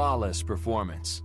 flawless performance.